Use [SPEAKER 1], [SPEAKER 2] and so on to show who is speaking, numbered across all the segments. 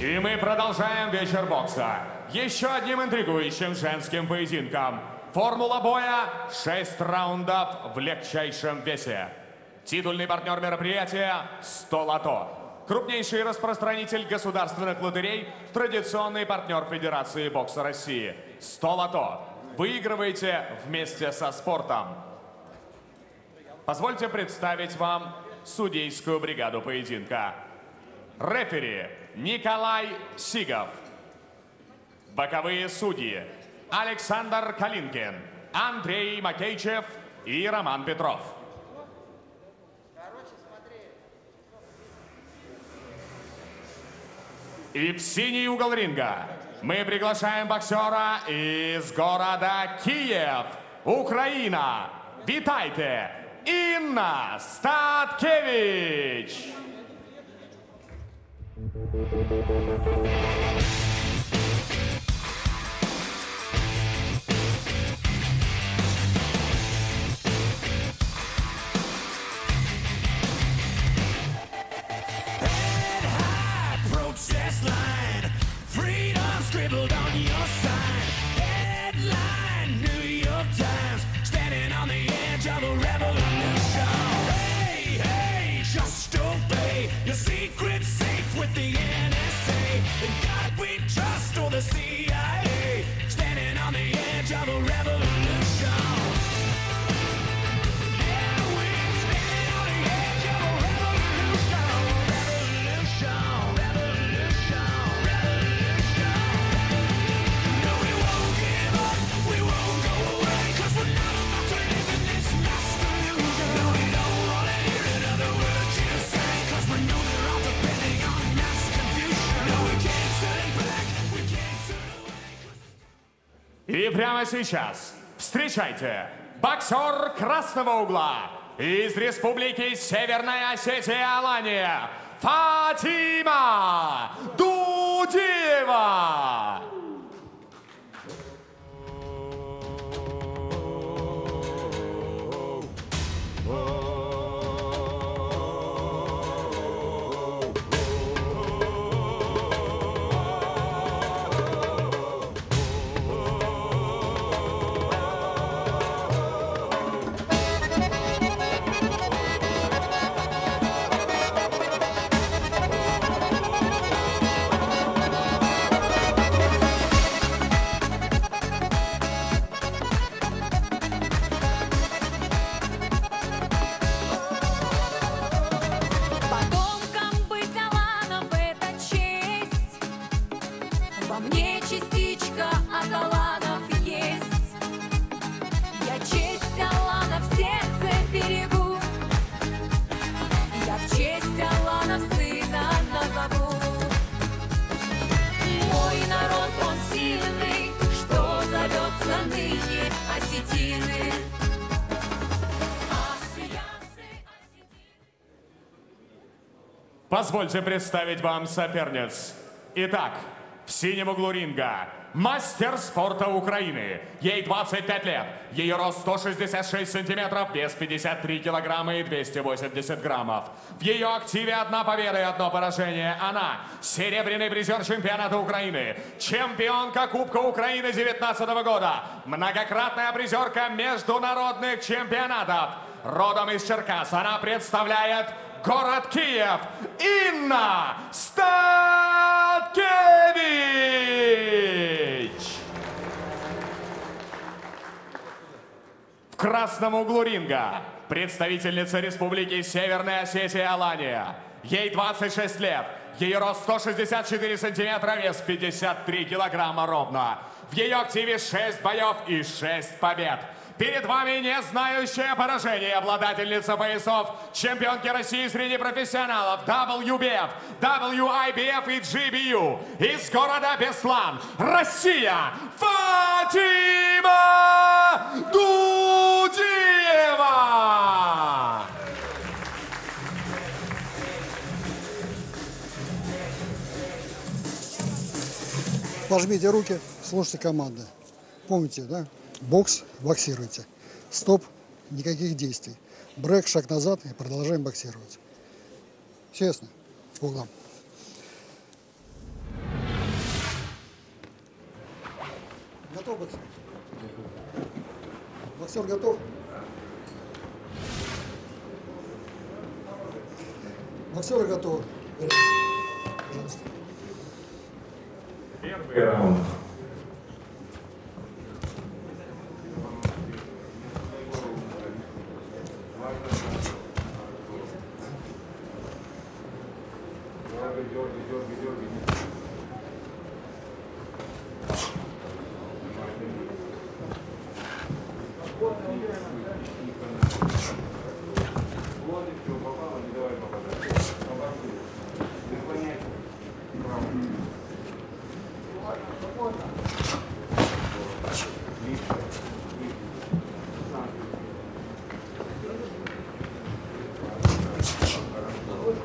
[SPEAKER 1] И мы продолжаем вечер бокса. Еще одним интригующим женским поединком. Формула боя 6 раундов в легчайшем весе. Титульный партнер мероприятия 100 лото. Крупнейший распространитель государственных лотерей, традиционный партнер Федерации бокса России. 100 лото. Выигрывайте вместе со спортом. Позвольте представить вам судейскую бригаду поединка. Рефери Николай Сигов. Боковые судьи Александр Калинкин, Андрей Макейчев и Роман Петров. И в синий угол ринга мы приглашаем боксера из города Киев, Украина. Витайте, Инна Статкевич!
[SPEAKER 2] Thank you.
[SPEAKER 1] Прямо сейчас встречайте боксер красного угла из республики Северная Осетия Алания Фатима Дудева. Позвольте представить вам соперниц. Итак, в синем углу ринга мастер спорта Украины. Ей 25 лет. Ее рост 166 сантиметров, вес 53 килограмма и 280 граммов. В ее активе одна победа и одно поражение. Она серебряный призер чемпионата Украины, чемпионка Кубка Украины 19 года, многократная призерка международных чемпионатов. Родом из Черкас она представляет город Киев, Инна Статкевич! В красном углу ринга представительница Республики Северная Осетия Алания. Ей 26 лет. Ее рост 164 сантиметра, вес 53 килограмма ровно. В ее активе 6 боев и 6 побед. Перед вами не знающая поражения обладательница поясов чемпионки России среди профессионалов WBF, WIBF и GBU из города Беслан, Россия, Фатима Дудева!
[SPEAKER 3] Пожмите руки, слушайте команды. Помните, да? Бокс, боксируйте. Стоп, никаких действий. Брек, шаг назад и продолжаем боксировать. Честно, по углам. Готов боксер? Боксер готов? Боксеры готовы. Пожалуйста.
[SPEAKER 4] Первый раунд.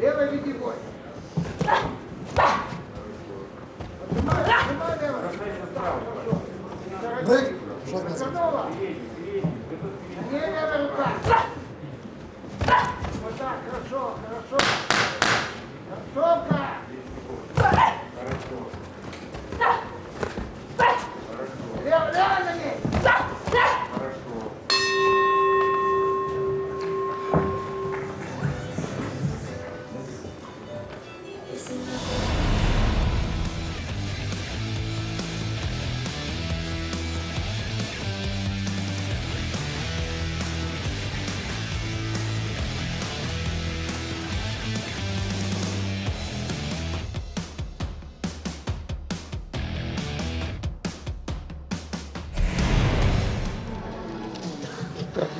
[SPEAKER 5] Leva ele de
[SPEAKER 6] boi.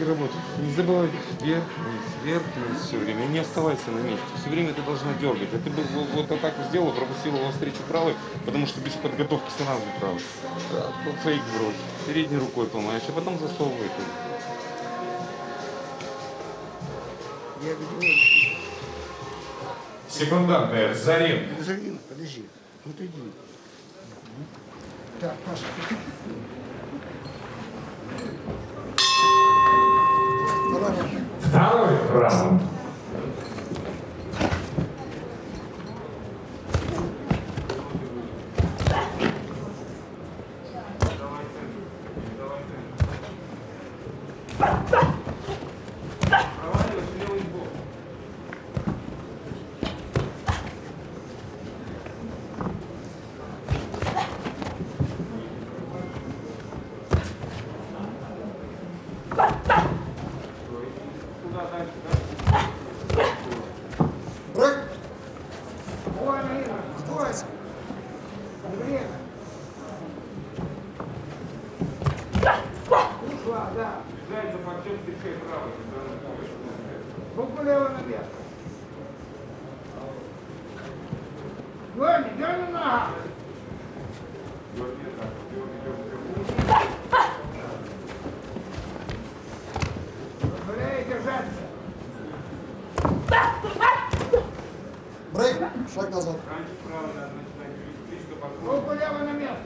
[SPEAKER 6] И работать. Не забывай вверх, вниз, вверх, вниз все время. Не оставайся на месте. Все время ты должна дергать. А ты бы вот, вот атаку сделала, пропустила во встречу правой, потому что без подготовки сразу правой. Да, фейк брось. Передней рукой помаешь, а потом засовывай тут.
[SPEAKER 4] Секунданты, за ринг.
[SPEAKER 5] Зарина, подожди. Вот иди. Так, Паша,
[SPEAKER 3] Второй
[SPEAKER 4] раунд.
[SPEAKER 3] Брейк.
[SPEAKER 5] спокойно, Инна, спокойно. Время. Ушла, да. Руку лево на место. Дерни, дерни нога. Быстрее держаться.
[SPEAKER 3] Брейк. Шаг назад.
[SPEAKER 5] Руку лево на место.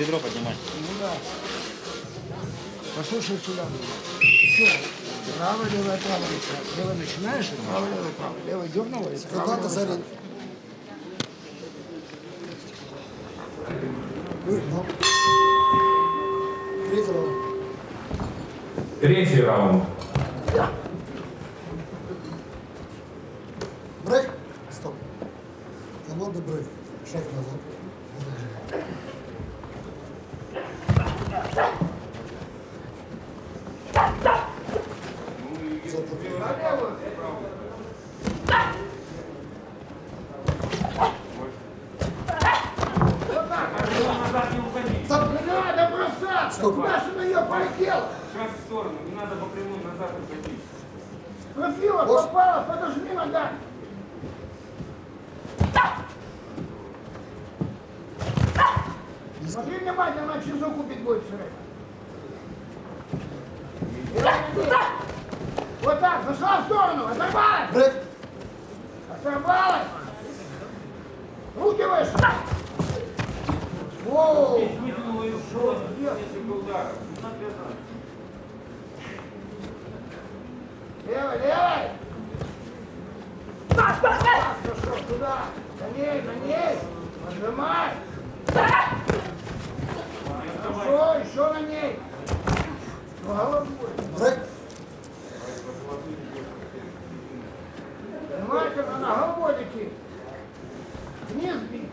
[SPEAKER 5] На,
[SPEAKER 7] ведро поднимай.
[SPEAKER 5] Ну да. Послушай сюда. Все. Право, левое, право, левое. Левое начинаешь, и право, левое, право. Левое дернуло, и право,
[SPEAKER 3] Когда-то
[SPEAKER 5] левое,
[SPEAKER 3] зарин. Ну. Третий раунд.
[SPEAKER 1] Третий раунд.
[SPEAKER 3] Брейк. Стоп. Команда брейк. Шаг назад.
[SPEAKER 5] Не надо бросаться!
[SPEAKER 3] Стоп.
[SPEAKER 5] Куда же на нее полетела?
[SPEAKER 6] Шаг в сторону, не надо по прямой назад уходить.
[SPEAKER 5] Красиво
[SPEAKER 3] Босс.
[SPEAKER 5] Подожми ногами. Смотри внимательно, она чизу купить будет все время. Вот так, зашла в сторону, оторвалась! Оторвалась! Руки выше! Воу!
[SPEAKER 6] Вытянула ее в шею, несколько ударов.
[SPEAKER 5] Левой, левой! Так, хорошо, туда! На ней, на ней! Нажимай! Хорошо, еще на ней! Ну, головой!
[SPEAKER 3] Брейк.
[SPEAKER 5] Внимательно, на головой лети! Вниз бей!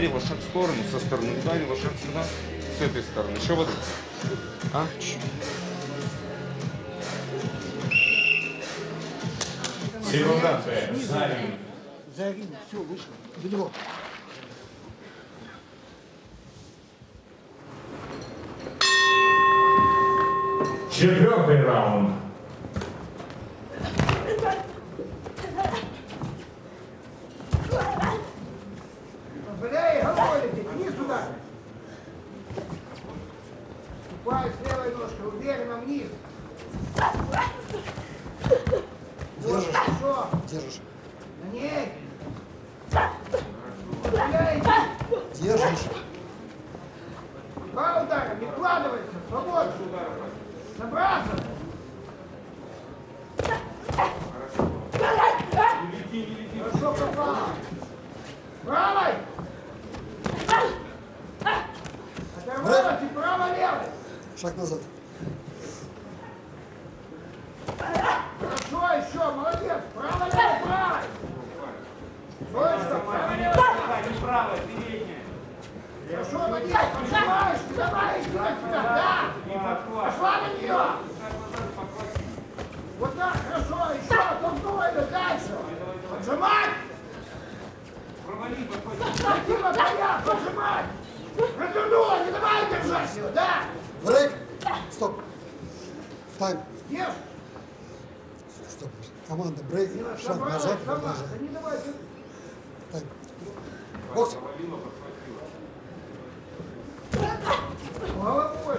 [SPEAKER 6] Ударила шаг в сторону, со стороны, ударила шаг сюда, с этой стороны. Еще вот. А?
[SPEAKER 1] Секунданты. Зарин.
[SPEAKER 5] Зарин, все, вышел. Бедро.
[SPEAKER 1] Четвертый раунд.
[SPEAKER 5] Позволяй ей головой лететь, вниз туда. Ступай с левой ножкой, уверенно вниз.
[SPEAKER 3] Держишь.
[SPEAKER 5] Хорошо,
[SPEAKER 3] Держишь.
[SPEAKER 5] на ней. Позволяй ей.
[SPEAKER 3] Держишь.
[SPEAKER 5] Два удара, не вкладывайся, свободно. Набрасывай. Хорошо попала. Правой. Оторвалась и право-левой.
[SPEAKER 3] Шаг назад.
[SPEAKER 5] Хорошо, еще, молодец. Право-левой, правой. Точно, право-левой, правой. Хорошо, молодец, поджимаешь, ты давай, иди на себя, да. Пошла на нее. Вот так, хорошо, еще, толкнула ее дальше. Поджимать. Иди на коня, поджимать. Развернула, не давай держать его, да?
[SPEAKER 3] Брейк. Стоп. Тайм.
[SPEAKER 5] Ешь.
[SPEAKER 3] Стоп. Команда брейк. Шаг назад.
[SPEAKER 5] Да давай.
[SPEAKER 3] Тайм. Бокс.
[SPEAKER 5] Головой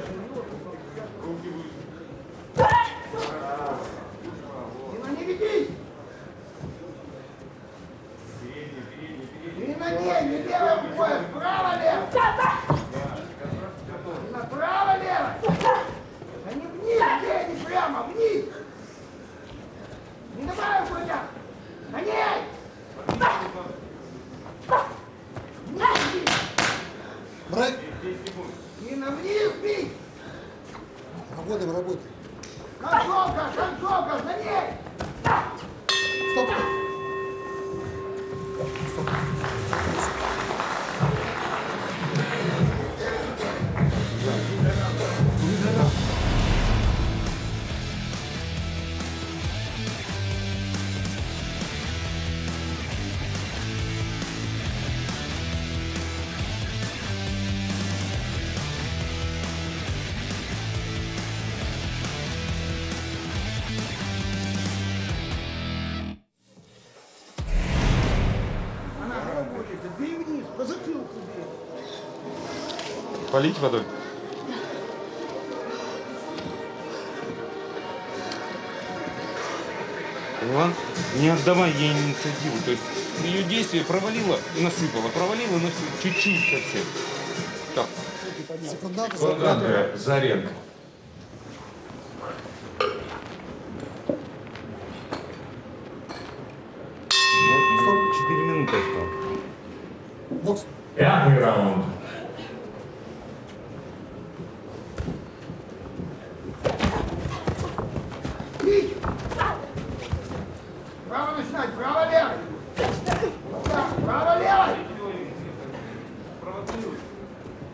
[SPEAKER 6] Полить водой? Поняла? Не отдавай ей инициативу. То есть ее действие провалило и насыпало. Провалило и насыпало. Чуть-чуть совсем. Так.
[SPEAKER 3] Секундант.
[SPEAKER 1] Заренко.
[SPEAKER 6] Ну, Четыре минуты осталось.
[SPEAKER 3] Бокс.
[SPEAKER 1] Пятый раунд.
[SPEAKER 5] Бить. Право начинать, право лево. Так, право лево.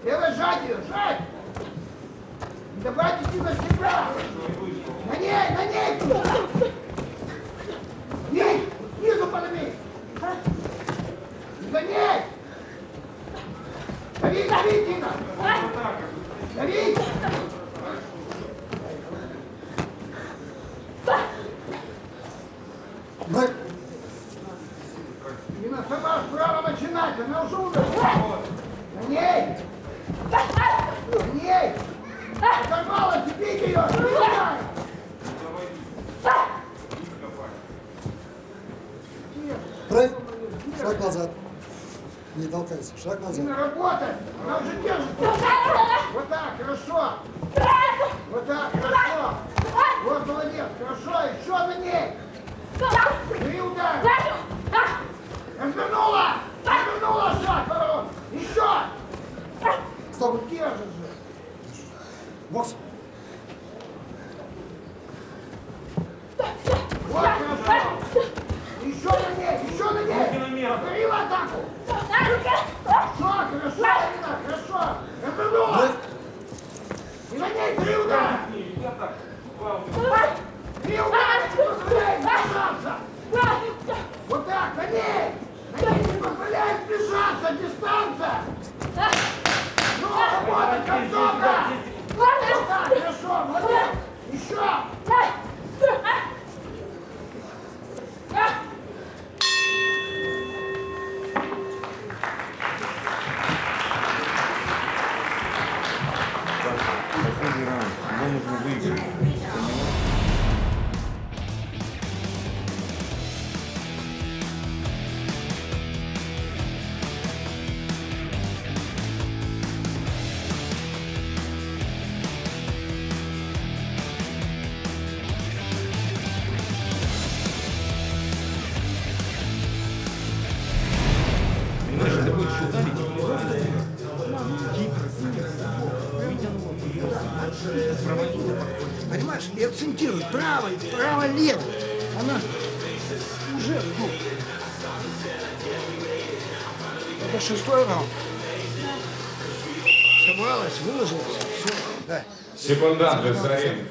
[SPEAKER 5] Левой сжать ее, сжать. Не давайте идти на себя. На ней, на ней. Низ, снизу подними. За ней. Дави, дави, Дина. Дави.
[SPEAKER 3] Брейк.
[SPEAKER 5] Дина, сама справа начинать, она уже умерла. На ней. На ней. Оторвалась, бить ее. Стреляй.
[SPEAKER 3] Брейк. Шаг назад. Не толкайся. Шаг назад.
[SPEAKER 5] Дина, работай. Она уже держит. Вот так, хорошо. Вот так, хорошо. Вот, молодец, хорошо. Еще на ней. Три удара. Развернула. Развернула шаг, ворот. Еще.
[SPEAKER 3] Стоп.
[SPEAKER 5] Держит же.
[SPEAKER 3] Бокс.
[SPEAKER 5] Вот хорошо. Еще на ней, еще на ней. Повторила атаку. Хорошо, хорошо, Ирина, хорошо. Развернула.
[SPEAKER 3] Брейк.
[SPEAKER 5] И на ней три удара. Три удара. Не позволяй сближаться. Вот так, на ней. На ней не позволяет сближаться. Дистанция. Ну, работай, концовка. Вот так, хорошо, молодец. Еще.
[SPEAKER 6] Последний раунд. Его нужно выиграть.
[SPEAKER 5] Шестой раунд. Собралась, выложилась, все, да.
[SPEAKER 1] Секунданты, Заренко.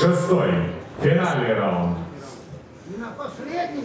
[SPEAKER 1] Шестой. Финальный раунд.
[SPEAKER 5] И на последнем.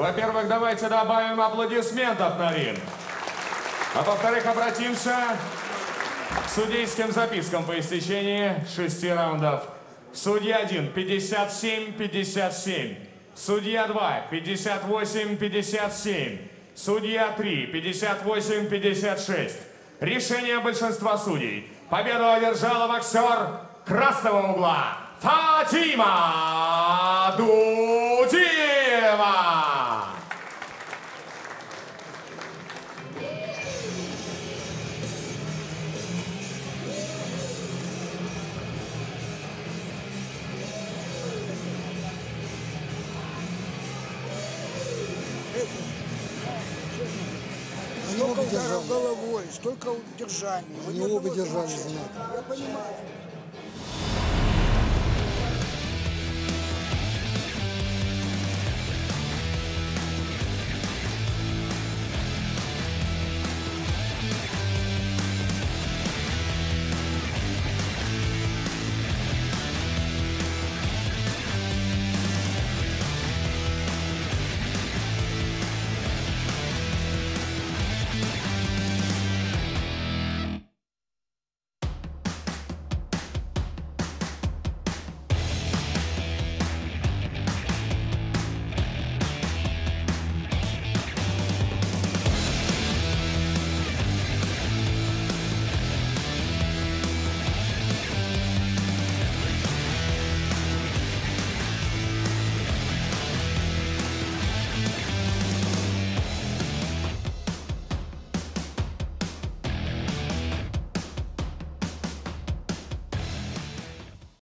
[SPEAKER 1] Во-первых, давайте добавим аплодисментов на ринг. А во-вторых, обратимся к судейским запискам по истечении шести раундов. Судья 1, 57-57. Судья 2, 58-57. Судья 3, 58-56. Решение большинства судей. Победу одержала боксер красного угла Фатима Дудиева.
[SPEAKER 3] Оба держали.
[SPEAKER 5] головой, столько удержаний.
[SPEAKER 3] Они оба держали знак.
[SPEAKER 5] Я понимаю.